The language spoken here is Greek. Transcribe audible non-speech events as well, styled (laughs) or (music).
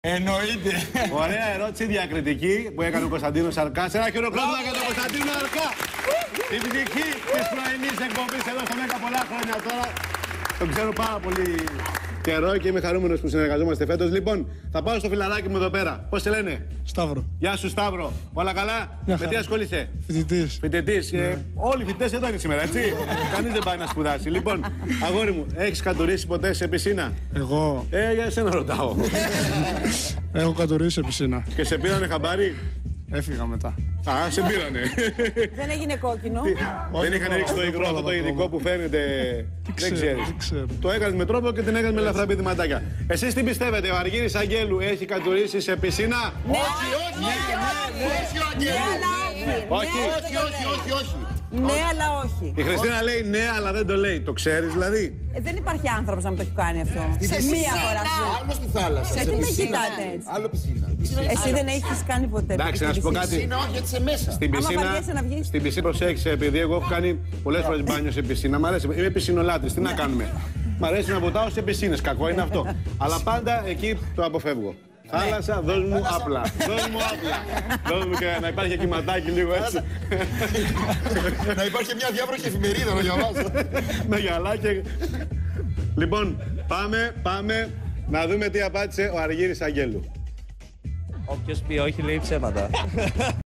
Εννοείται. Ωραία ερώτηση διακριτική που έκανε ο Κωνσταντίνος Αρκά. Ένα χειροκρότημα για τον Κωνσταντίνο Αρκά. Την πτυχή της πρωινής εκπομπής εδώ στο ΜΕΚΑ πολλά χρόνια τώρα. Τον ξέρω πάρα πολύ καιρό και είμαι χαρούμενος που συνεργαζόμαστε φέτος. Λοιπόν, θα πάω στο φιλαράκι μου εδώ πέρα. Πώς σε λένε, Σταύρο. Γεια σου Σταύρο. Όλα καλά; Μια Με τι χαρά. ασχολείσαι; Φοιτητής. Φοιτητής. Ε, όλοι οι φοιτητές εδώ είναι σήμερα, έτσι; (laughs) Κανείς δεν πάει να σπουδάσει. Λοιπόν, αγόρι μου, έχεις κατουρίσει ποτέ σε πισίνα; Εγώ Ε, για εσένα ρωτάω. (laughs) έχω κατουρίσει σε πισίνα. και σε πήρανε χαμπάρι; Έφυγα μετά. Α, σε πήρανε. Δεν έγινε κόκκινο. Δεν είχαν ρίξει το υγρό αυτό το ειδικό που φαίνεται. Δεν ξέρω, ξέρεις. δεν ξέρω. Το έκανες με τρόπο και την έκανες με ελαφρά πηδηματάκια. Εσείς τι πιστεύετε, ο Αργύρης Αγγέλου έχει κατουρίσει σε πισίνα; Ναι, Όχι, όχι, όχι, όχι, Ναι, όχι, ο Αγγέλου. αλλά όχι. Όχι. Όχι, όχι, όχι, όχι. Ναι, αλλά όχι. Η Χριστίνα λέει ναι, αλλά δεν το λέει. Το ξέρεις δηλαδή; Ε, δεν υπάρχει άνθρωπος να μου το έχει κάνει αυτό. Σε Μία φορά. στη ζωή. Άλλο στη θάλασσα. Σε σε τι με πισίνα. κοιτάτε έτσι. Άλλο πισίνα. Εσύ δεν έχεις κάνει ποτέ. Εντάξει, να σου πω κάτι. Πισίνα, όχι, έτσι σε μέσα. Στην Άμα πισίνα, βαριέσαι να βγεις. στην πισίνα προσέξτε, επειδή εγώ έχω κάνει πολλές φορές μπάνιο σε πισίνα. Μ' αρέσει, είμαι πισινολάτρης. Τι να κάνουμε. Μ' αρέσει να βουτάω σε πισίνες. Κακό είναι αυτό. (laughs) Αλλά πάντα εκεί το αποφεύγω. Θάλασσα, δώσ' μου απλά. Δώσ' μου απλά. Δώσ' μου και να υπάρχει κυματάκι λίγο έτσι. Να υπάρχει μια διάβροχη εφημερίδα να διαβάζω. (laughs) Με γυαλά και... Λοιπόν, πάμε, πάμε να δούμε τι απάντησε ο Αργύρης Αγγέλου. Όποιος πει όχι λέει ψέματα.